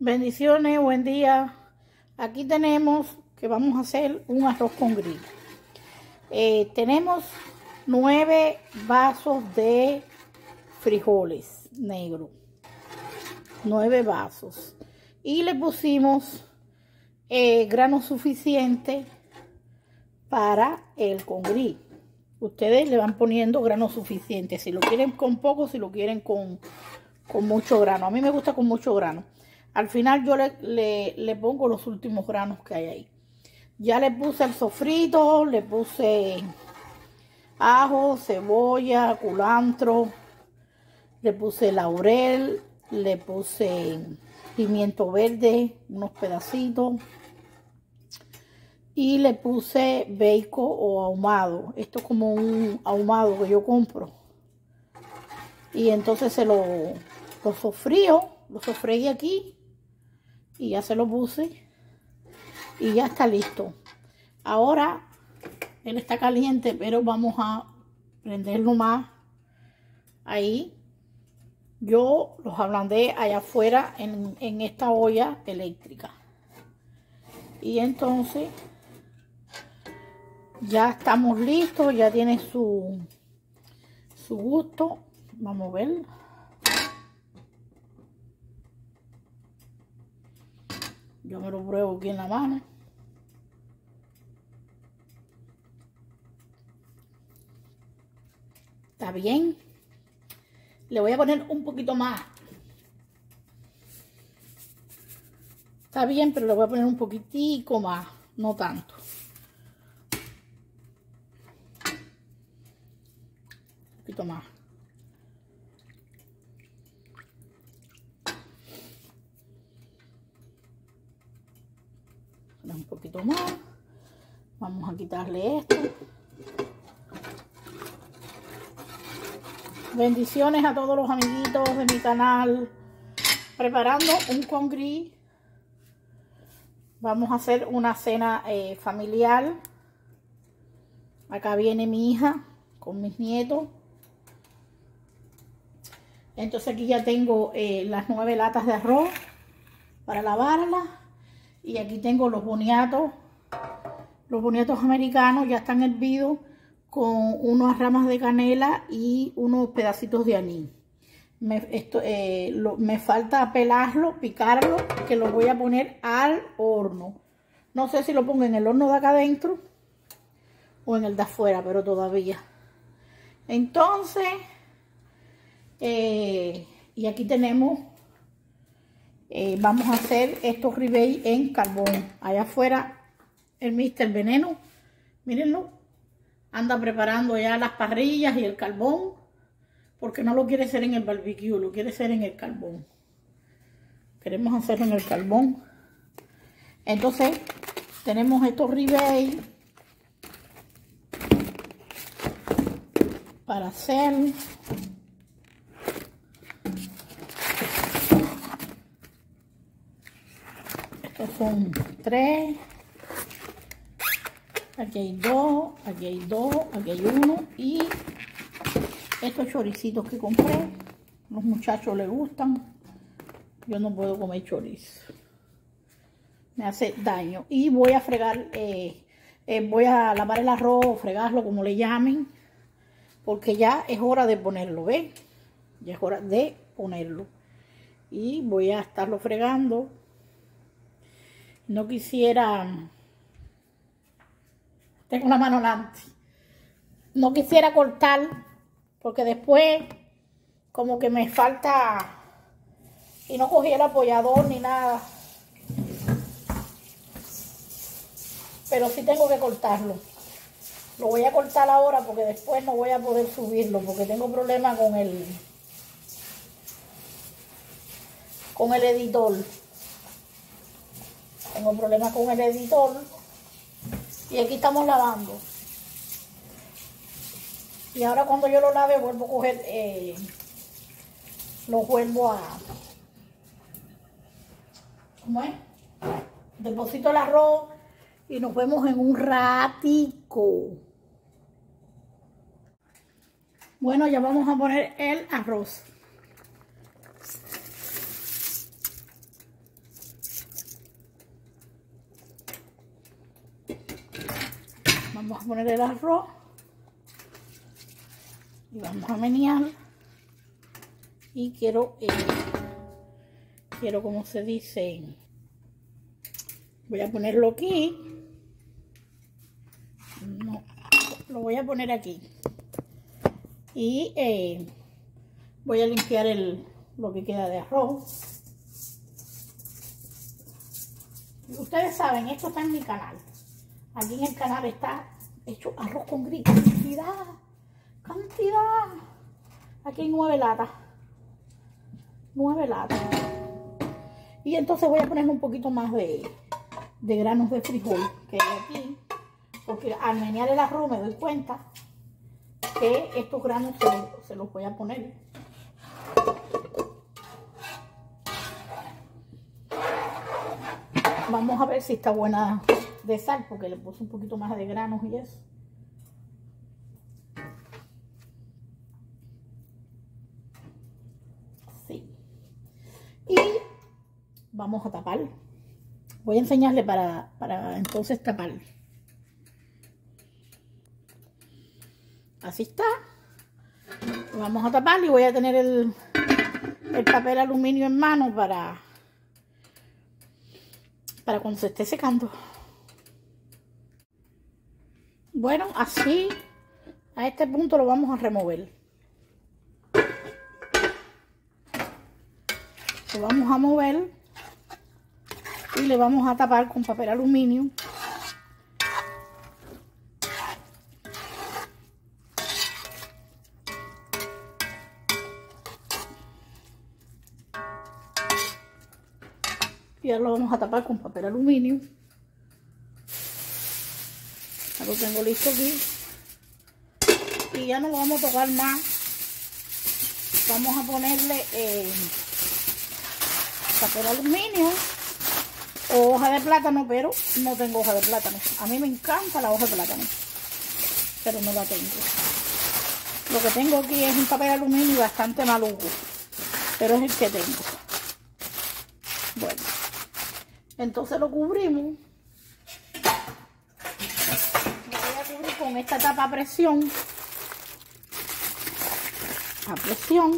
Bendiciones, buen día. Aquí tenemos que vamos a hacer un arroz con gris. Eh, tenemos nueve vasos de frijoles negros. Nueve vasos. Y le pusimos eh, grano suficiente para el con gris. Ustedes le van poniendo grano suficiente. Si lo quieren con poco, si lo quieren con, con mucho grano. A mí me gusta con mucho grano. Al final yo le, le, pongo los últimos granos que hay ahí. Ya le puse el sofrito, le puse ajo, cebolla, culantro, le puse laurel, le puse pimiento verde, unos pedacitos. Y le puse bacon o ahumado. Esto es como un ahumado que yo compro. Y entonces se lo, lo sofrío, lo sofreí aquí y ya se lo puse y ya está listo. Ahora él está caliente, pero vamos a prenderlo más ahí. Yo los ablandé allá afuera en, en esta olla eléctrica. Y entonces ya estamos listos, ya tiene su, su gusto. Vamos a ver. Yo me lo pruebo aquí en la mano. Está bien. Le voy a poner un poquito más. Está bien, pero le voy a poner un poquitico más. No tanto. Un poquito más. Un poquito más. Vamos a quitarle esto. Bendiciones a todos los amiguitos de mi canal. Preparando un con gris. Vamos a hacer una cena eh, familiar. Acá viene mi hija con mis nietos. Entonces aquí ya tengo eh, las nueve latas de arroz para lavarlas. Y aquí tengo los boniatos. Los boniatos americanos ya están hervidos con unas ramas de canela y unos pedacitos de anís. Me, esto, eh, me falta pelarlo, picarlo, que lo voy a poner al horno. No sé si lo pongo en el horno de acá adentro o en el de afuera, pero todavía. Entonces, eh, y aquí tenemos eh, vamos a hacer estos ribeye en carbón. Allá afuera el Mister Veneno, mírenlo, anda preparando ya las parrillas y el carbón, porque no lo quiere hacer en el barbecue, lo quiere hacer en el carbón. Queremos hacerlo en el carbón. Entonces, tenemos estos ribeye para hacer son tres. Aquí hay dos, aquí hay dos, aquí hay uno. Y estos choricitos que compré, los muchachos les gustan. Yo no puedo comer chorizo. Me hace daño. Y voy a fregar, eh, eh, voy a lavar el arroz, fregarlo como le llamen. Porque ya es hora de ponerlo, ¿ves? Ya es hora de ponerlo. Y voy a estarlo fregando no quisiera, tengo la mano delante, no quisiera cortar porque después como que me falta y no cogí el apoyador ni nada. Pero sí tengo que cortarlo. Lo voy a cortar ahora porque después no voy a poder subirlo porque tengo problemas con el con el editor. Tengo problemas con el editor. Y aquí estamos lavando. Y ahora cuando yo lo lave vuelvo a coger, eh, lo vuelvo a... ¿Cómo es? Deposito el arroz y nos vemos en un ratico. Bueno, ya vamos a poner el arroz. Vamos a poner el arroz. Y vamos a menear. Y quiero, eh, quiero como se dice, voy a ponerlo aquí. No, lo voy a poner aquí. Y eh, voy a limpiar el, lo que queda de arroz. Ustedes saben, esto está en mi canal. Aquí en el canal está hecho arroz con gris. Cantidad, cantidad. Aquí hay nueve latas. Nueve latas. Y entonces voy a poner un poquito más de, granos de frijol que hay aquí. Porque al menear el arroz me doy cuenta que estos granos se los voy a poner Vamos a ver si está buena de sal, porque le puse un poquito más de granos y eso. Sí. Y vamos a tapar. Voy a enseñarle para, para entonces tapar. Así está. Vamos a tapar y voy a tener el, el papel aluminio en mano para para cuando se esté secando. Bueno, así a este punto lo vamos a remover. Lo vamos a mover y le vamos a tapar con papel aluminio y ahora lo vamos a tapar con papel aluminio lo tengo listo aquí. Y ya no lo vamos a tocar más. Vamos a ponerle eh, papel aluminio o hoja de plátano pero no tengo hoja de plátano. A mí me encanta la hoja de plátano pero no la tengo. Lo que tengo aquí es un papel aluminio bastante maluco pero es el que tengo. Bueno entonces lo cubrimos. Lo voy a cubrir con esta tapa a presión. A presión.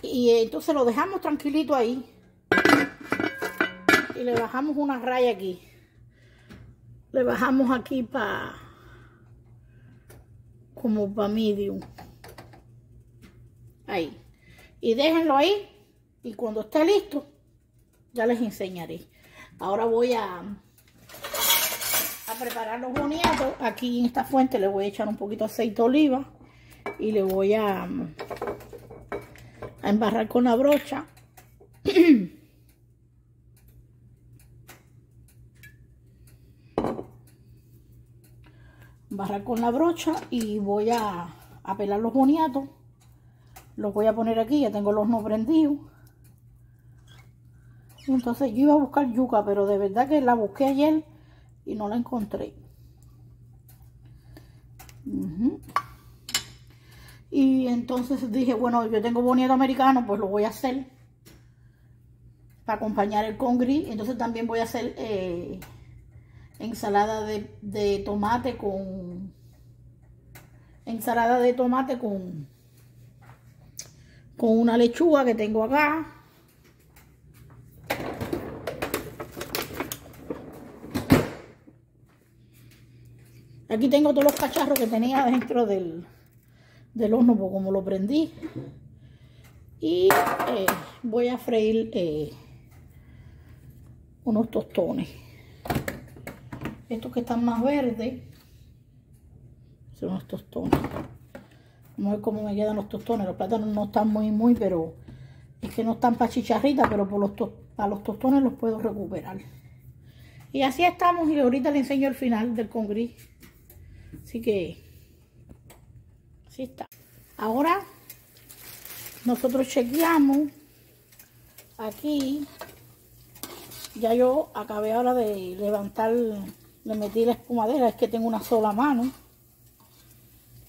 Y entonces lo dejamos tranquilito ahí. Y le bajamos una raya aquí. Le bajamos aquí para como para medium. Ahí. Y déjenlo ahí. Y cuando esté listo, ya les enseñaré. Ahora voy a, a preparar los boniatos. Aquí en esta fuente le voy a echar un poquito de aceite de oliva y le voy a, a embarrar con la brocha. embarrar con la brocha y voy a, a pelar los boniatos. Los voy a poner aquí, ya tengo los no prendidos. Entonces yo iba a buscar yuca, pero de verdad que la busqué ayer y no la encontré. Y entonces dije, bueno, yo tengo bonito americano, pues lo voy a hacer para acompañar el congri. Entonces también voy a hacer eh, ensalada de, de, tomate con... Ensalada de tomate con, con una lechuga que tengo acá. Aquí tengo todos los cacharros que tenía dentro del, horno, pues como lo prendí. Y eh, voy a freír eh, unos tostones. Estos que están más verdes son unos tostones. Vamos a ver cómo me quedan los tostones. Los plátanos no están muy, muy, pero es que no están para chicharritas, pero por los para los tostones los puedo recuperar. Y así estamos y ahorita le enseño el final del congrí. Así que, así está. Ahora, nosotros chequeamos aquí. Ya yo acabé ahora de levantar, le metí la espumadera, es que tengo una sola mano.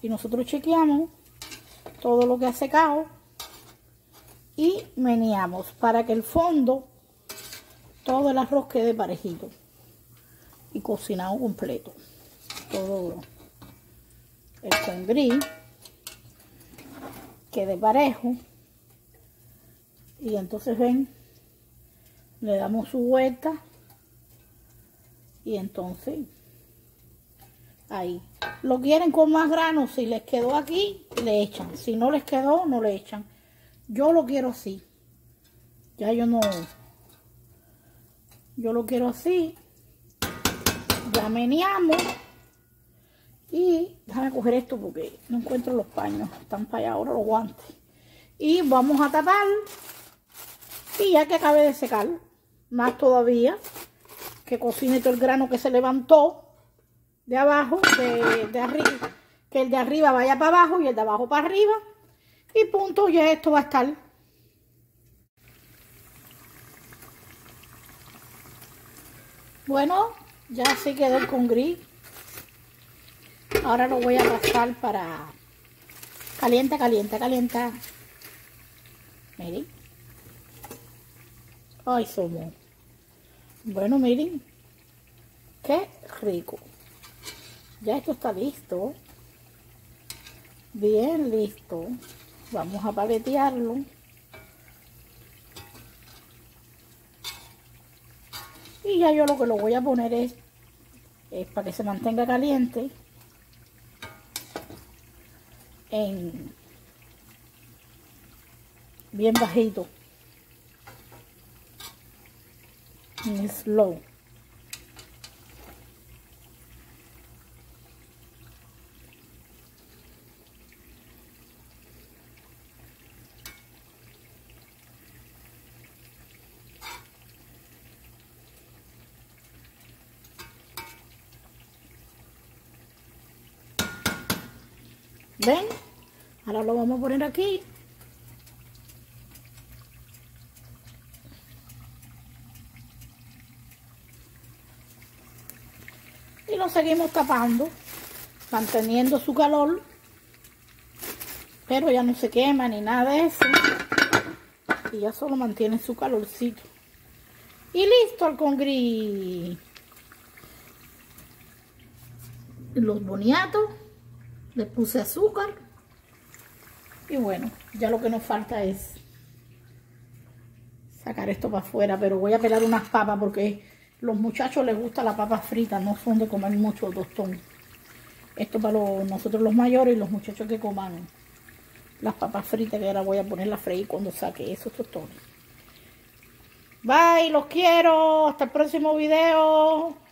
Y nosotros chequeamos todo lo que ha secado y meneamos para que el fondo, todo el arroz quede parejito. y cocinado completo. Todo el congrí quede parejo. Y entonces ven, le damos su vuelta y entonces ahí. Lo quieren con más grano, si les quedó aquí, le echan. Si no les quedó, no le echan. Yo lo quiero así. Ya yo no... Yo lo quiero así. Ya meneamos. Y déjame coger esto porque no encuentro los paños. Están para allá ahora los guantes. Y vamos a tapar. Y ya que acabe de secar, más todavía, que cocine todo el grano que se levantó de abajo, de, arriba, que el de arriba vaya para abajo y el de abajo para arriba. Y punto, ya esto va a estar. Bueno, ya se quedó con gris. Ahora lo voy a pasar para... Calienta, calienta, calienta. Miren. Ay, somos. Bueno, miren. Qué rico. Ya esto está listo. Bien listo. Vamos a paletearlo. Y ya yo lo que lo voy a poner es, es para que se mantenga caliente en bien bajito en slow ¿Ven? Ahora lo vamos a poner aquí. Y lo seguimos tapando, manteniendo su calor. Pero ya no se quema ni nada de eso. Y ya solo mantiene su calorcito. Y listo el congrí. Los boniatos le puse azúcar y bueno, ya lo que nos falta es sacar esto para afuera, pero voy a pelar unas papas porque los muchachos les gusta la papa frita, no son de comer mucho tostón. Esto para nosotros los mayores y los muchachos que coman las papas fritas que ahora voy a poner a freír cuando saque esos tostones. Bye, los quiero. Hasta el próximo video.